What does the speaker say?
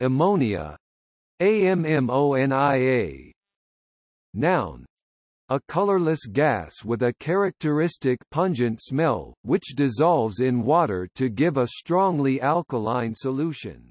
ammonia AMMONIA Noun a colorless gas with a characteristic pungent smell, which dissolves in water to give a strongly alkaline solution.